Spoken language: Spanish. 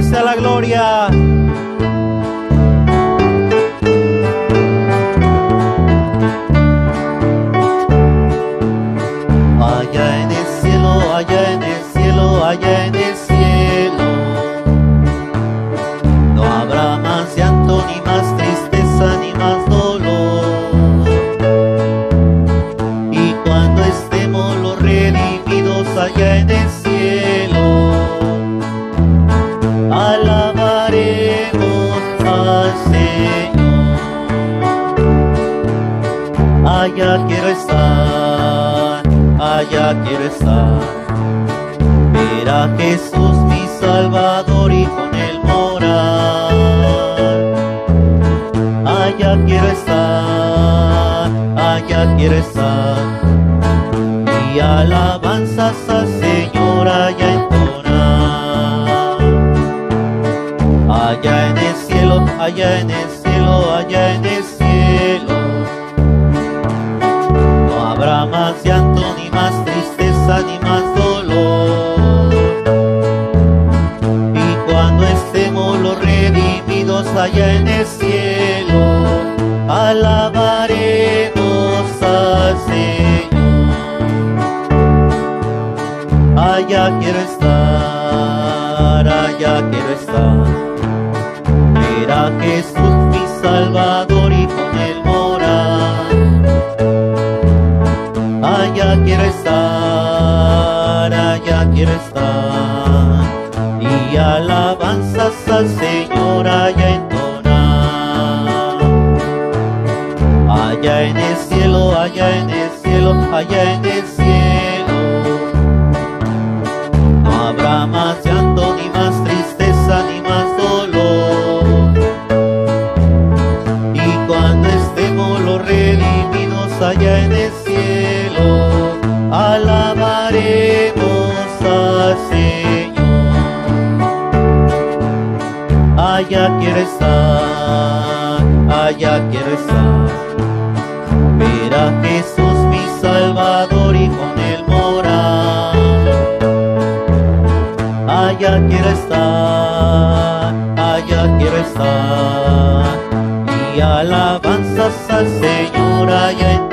La gloria. Allá en el cielo, allá en el cielo, allá en el cielo. No habrá más llanto, ni más tristeza, Allá quiero estar, allá quiero estar. Ver a Jesús mi Salvador y con él morar. Allá quiero estar, allá quiero estar. Y alabanzas al Señor allá entonar. Allá en el cielo, allá en el cielo, ni más tristeza, ni más dolor. Y cuando estemos los redimidos allá en el cielo, alabaremos al Señor. Allá quiero estar, allá quiero estar. Ver a Jesús Estar, allá quiero estar. Y alabanzas al Señor allá entonar. Allá en el cielo, allá en el cielo, allá en el cielo. No habrá más llanto, ni más tristeza, ni más dolor. Y cuando estemos los redimidos allá en el alabaremos al Señor. Allá quiero estar, allá quiero estar. Ver a Jesús mi Salvador y con él morar. Allá quiero estar, allá quiero estar. Y alabanzas al Señor allá en